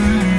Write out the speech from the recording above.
time